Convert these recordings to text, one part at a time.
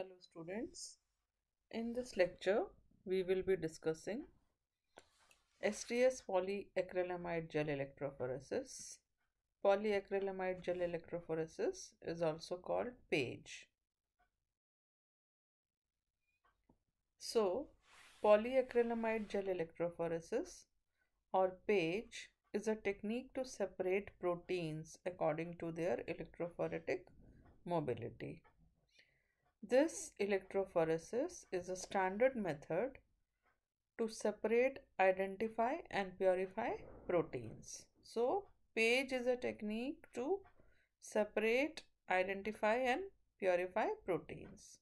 Hello students. In this lecture, we will be discussing SDS polyacrylamide gel electrophoresis. Polyacrylamide gel electrophoresis is also called PAGE. So, polyacrylamide gel electrophoresis or PAGE is a technique to separate proteins according to their electrophoretic mobility. This electrophoresis is a standard method to separate, identify and purify proteins. So, PAGE is a technique to separate, identify and purify proteins.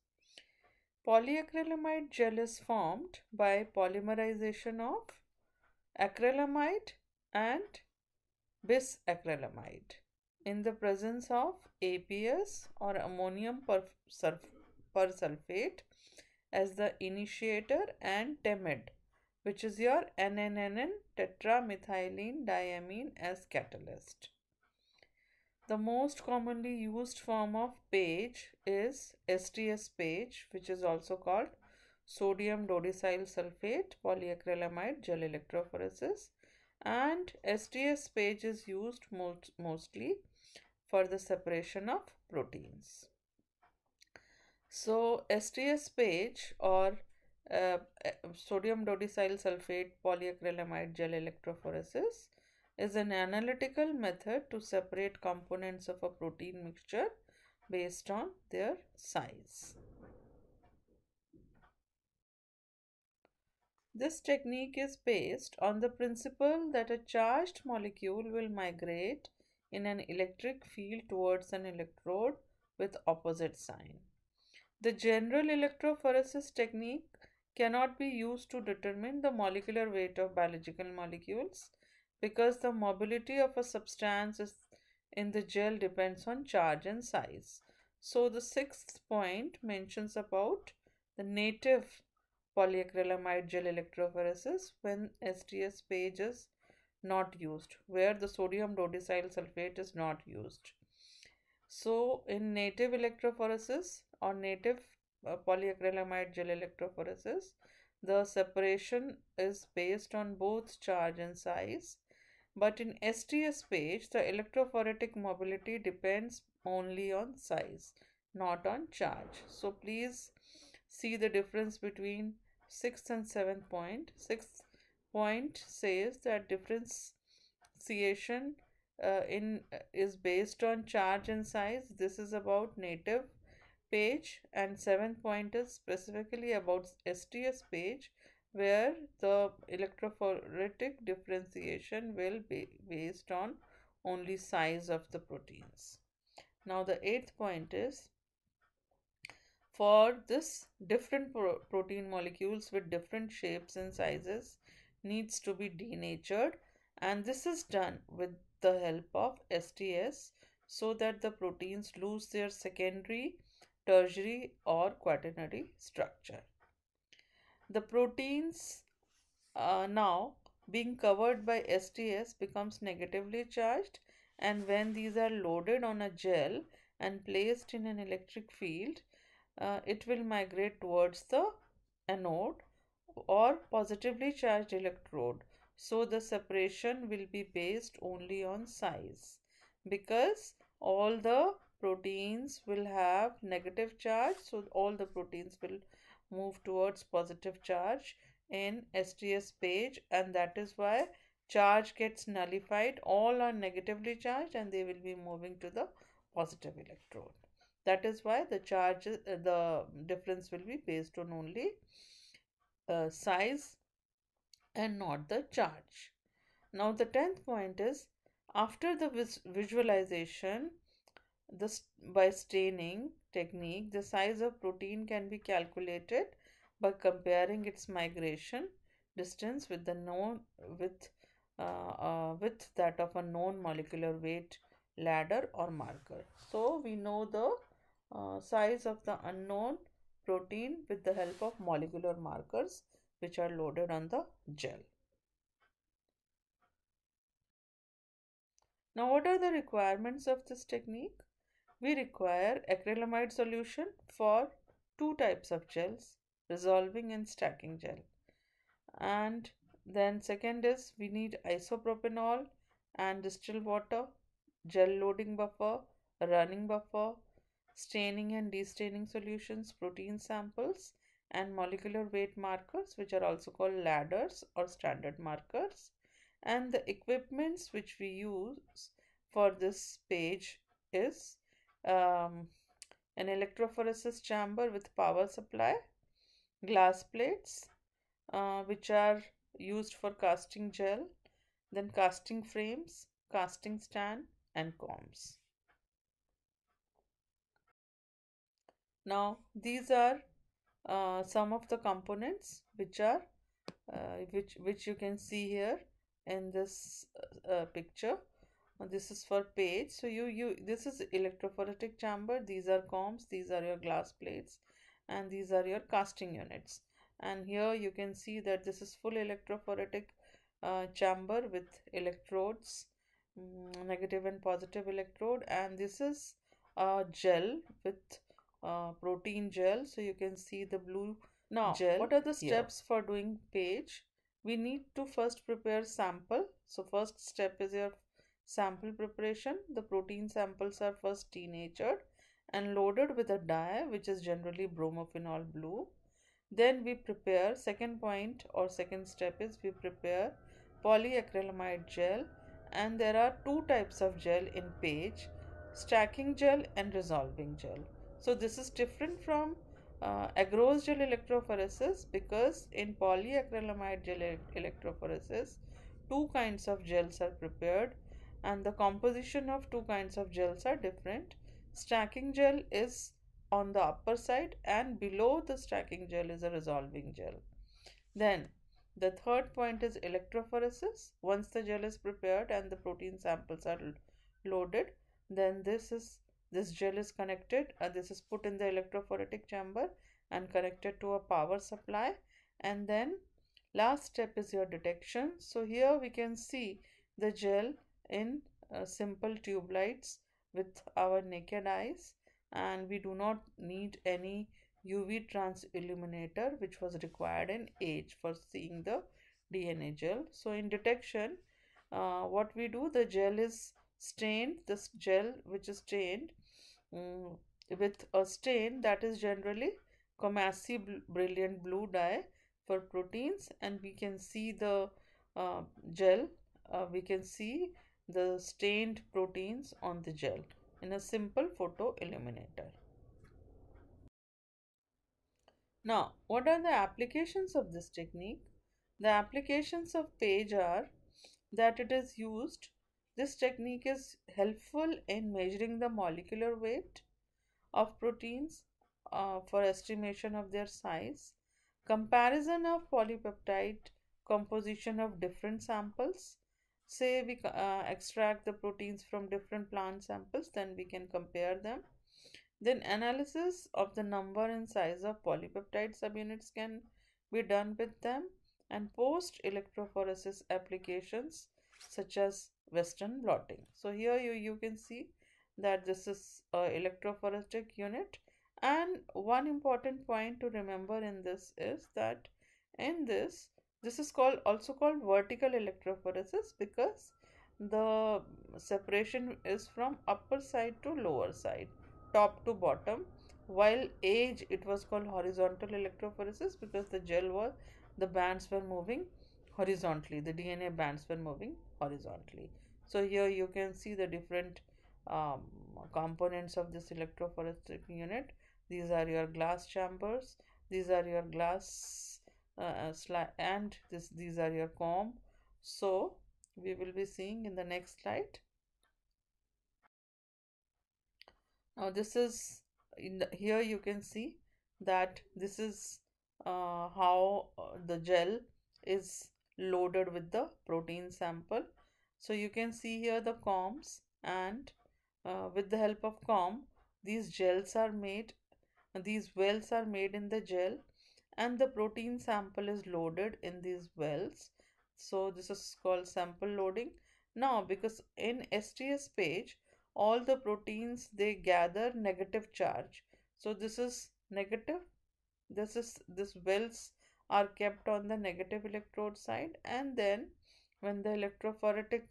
Polyacrylamide gel is formed by polymerization of acrylamide and bisacrylamide in the presence of APS or ammonium persulfate as the initiator and TEMED which is your NNNN tetramethylene diamine as catalyst. The most commonly used form of PAGE is SDS PAGE which is also called sodium dodecyl sulfate polyacrylamide gel electrophoresis and SDS PAGE is used most, mostly for the separation of proteins. So SDS PAGE or uh, sodium dodecyl sulfate polyacrylamide gel electrophoresis is an analytical method to separate components of a protein mixture based on their size. This technique is based on the principle that a charged molecule will migrate in an electric field towards an electrode with opposite sign. The general electrophoresis technique cannot be used to determine the molecular weight of biological molecules because the mobility of a substance in the gel depends on charge and size. So the sixth point mentions about the native polyacrylamide gel electrophoresis when SDS PAGE is not used where the sodium dodecyl sulfate is not used. So in native electrophoresis or native uh, polyacrylamide gel electrophoresis, the separation is based on both charge and size. But in SDS PAGE, the electrophoretic mobility depends only on size, not on charge. So please see the difference between sixth and seventh point. Sixth point says that differentiation uh, in uh, is based on charge and size. This is about native PAGE and seventh point is specifically about SDS PAGE where the electrophoretic differentiation will be based on only size of the proteins. Now the eighth point is for this different pro protein molecules with different shapes and sizes needs to be denatured and this is done with the help of SDS so that the proteins lose their secondary tertiary or quaternary structure. The proteins uh, now being covered by SDS becomes negatively charged and when these are loaded on a gel and placed in an electric field, uh, it will migrate towards the anode or positively charged electrode. So the separation will be based only on size because all the proteins will have negative charge so all the proteins will move towards positive charge in SDS PAGE and that is why charge gets nullified. All are negatively charged and they will be moving to the positive electrode. That is why the charge uh, the difference will be based on only uh, size and not the charge. Now the 10th point is after the vis visualization this by staining technique, the size of protein can be calculated by comparing its migration distance with the known with uh, uh, with that of a known molecular weight ladder or marker. So we know the uh, size of the unknown protein with the help of molecular markers which are loaded on the gel. Now what are the requirements of this technique? We require acrylamide solution for two types of gels resolving and stacking gel. And then second is we need isopropanol and distilled water gel loading buffer running buffer staining and destaining solutions protein samples and molecular weight markers which are also called ladders or standard markers. And the equipments which we use for this page is um, an electrophoresis chamber with power supply, glass plates uh, which are used for casting gel, then casting frames, casting stand and combs. Now these are uh, some of the components which are uh, which which you can see here in this uh, picture this is for page. So you you this is electrophoretic chamber. These are combs these are your glass plates. And these are your casting units. And here you can see that this is full electrophoretic uh, chamber with electrodes um, negative and positive electrode. And this is a gel with uh, protein gel. So you can see the blue now gel what are the steps for doing page? We need to first prepare sample. So first step is your sample preparation. The protein samples are first denatured and loaded with a dye which is generally bromophenol blue. Then we prepare second point or second step is we prepare polyacrylamide gel. And there are two types of gel in page stacking gel and resolving gel. So this is different from uh, agarose gel electrophoresis because in polyacrylamide gel electrophoresis two kinds of gels are prepared and the composition of two kinds of gels are different. Stacking gel is on the upper side and below the stacking gel is a resolving gel. Then the third point is electrophoresis. Once the gel is prepared and the protein samples are loaded, then this is this gel is connected uh, this is put in the electrophoretic chamber and connected to a power supply and then last step is your detection so here we can see the gel in uh, simple tube lights with our naked eyes and we do not need any UV trans illuminator which was required in age for seeing the DNA gel. So in detection uh, what we do the gel is stained this gel which is stained um, with a stain that is generally Coomassie brilliant blue dye for proteins and we can see the uh, gel uh, we can see the stained proteins on the gel in a simple photo illuminator. Now, what are the applications of this technique? The applications of PAGE are that it is used, this technique is helpful in measuring the molecular weight of proteins uh, for estimation of their size, comparison of polypeptide composition of different samples, say we uh, extract the proteins from different plant samples then we can compare them. Then analysis of the number and size of polypeptide subunits can be done with them and post electrophoresis applications such as western blotting. So here you you can see that this is a electrophoretic unit and one important point to remember in this is that in this this is called also called vertical electrophoresis because the separation is from upper side to lower side, top to bottom. While age it was called horizontal electrophoresis because the gel was the bands were moving horizontally, the DNA bands were moving horizontally. So here you can see the different um, components of this electrophoretic unit. These are your glass chambers, these are your glass uh, and this these are your comb so we will be seeing in the next slide. Now this is in the here you can see that this is uh, how uh, the gel is loaded with the protein sample. So you can see here the combs and uh, with the help of comb these gels are made these wells are made in the gel and the protein sample is loaded in these wells. So this is called sample loading. Now because in sds page all the proteins they gather negative charge. So this is negative. This is this wells are kept on the negative electrode side. And then when the electrophoretic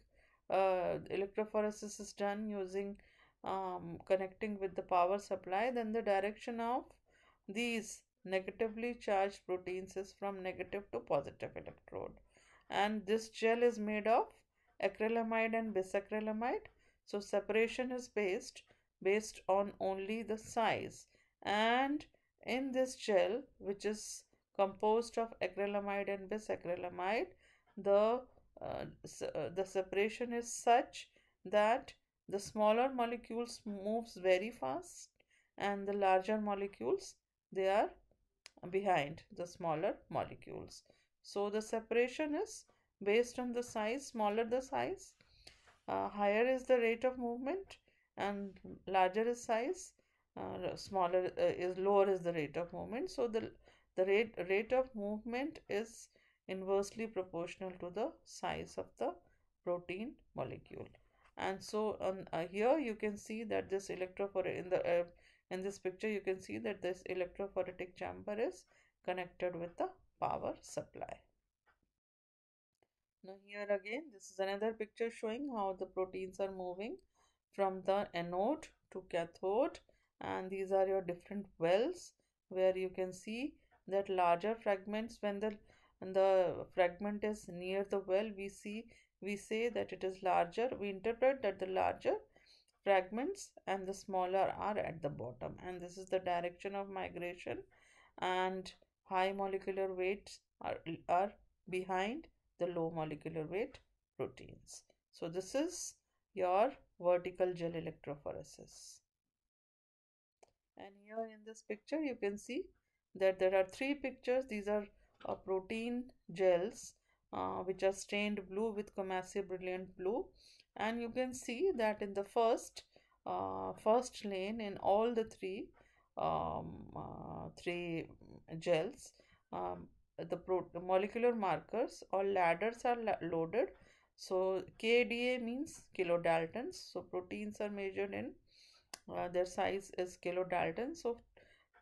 uh, electrophoresis is done using um, connecting with the power supply then the direction of these negatively charged proteins is from negative to positive electrode and this gel is made of acrylamide and bisacrylamide. So separation is based based on only the size. And in this gel which is composed of acrylamide and bisacrylamide the uh, uh, the separation is such that the smaller molecules moves very fast and the larger molecules they are behind the smaller molecules. So the separation is based on the size smaller the size. Uh, higher is the rate of movement and larger is size. Uh, smaller uh, is lower is the rate of movement. So the the rate rate of movement is inversely proportional to the size of the protein molecule. And so on uh, here you can see that this electrophore in the uh, in this picture you can see that this electrophoretic chamber is connected with the power supply. Now here again this is another picture showing how the proteins are moving from the anode to cathode. And these are your different wells where you can see that larger fragments when the the fragment is near the well we see we say that it is larger. We interpret that the larger fragments and the smaller are at the bottom. And this is the direction of migration. And high molecular weights are, are behind the low molecular weight proteins. So this is your vertical gel electrophoresis. And here in this picture you can see that there are three pictures. These are uh, protein gels uh, which are stained blue with Coomassie brilliant blue and you can see that in the first uh, first lane in all the three um, uh, three gels um, the, pro- the molecular markers or ladders are la loaded. So kda means kilodaltons. So proteins are measured in uh, their size is kilodaltons. So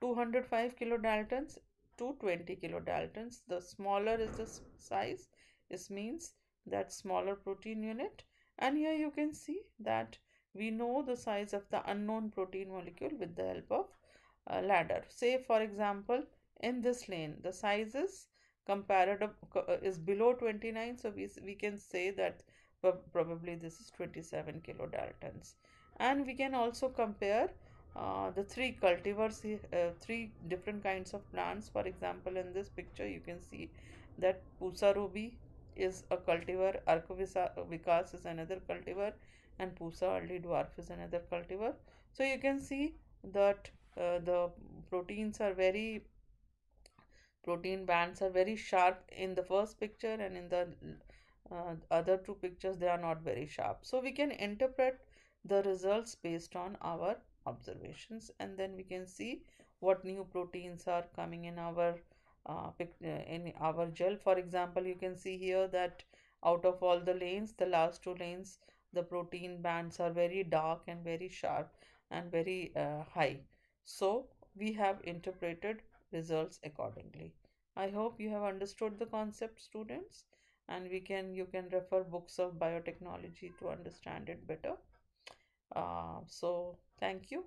205 kilodaltons to 20 kilodaltons. The smaller is the size. This means that smaller protein unit and here you can see that we know the size of the unknown protein molecule with the help of a ladder. Say for example in this lane the size is comparative uh, is below 29 so we, we can say that probably this is 27 kilodaltons. And we can also compare uh, the three cultivars uh, three different kinds of plants. For example in this picture you can see that pusa ruby is a cultivar, Arka Vikas is another cultivar, and Pusa early dwarf is another cultivar. So you can see that uh, the proteins are very protein bands are very sharp in the first picture and in the uh, other two pictures they are not very sharp so we can interpret the results based on our observations and then we can see what new proteins are coming in our uh, uh, in our gel for example you can see here that out of all the lanes the last two lanes the protein bands are very dark and very sharp and very uh, high. So we have interpreted results accordingly. I hope you have understood the concept students and we can you can refer books of biotechnology to understand it better. Uh, so thank you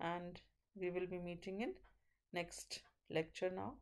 and we will be meeting in next lecture now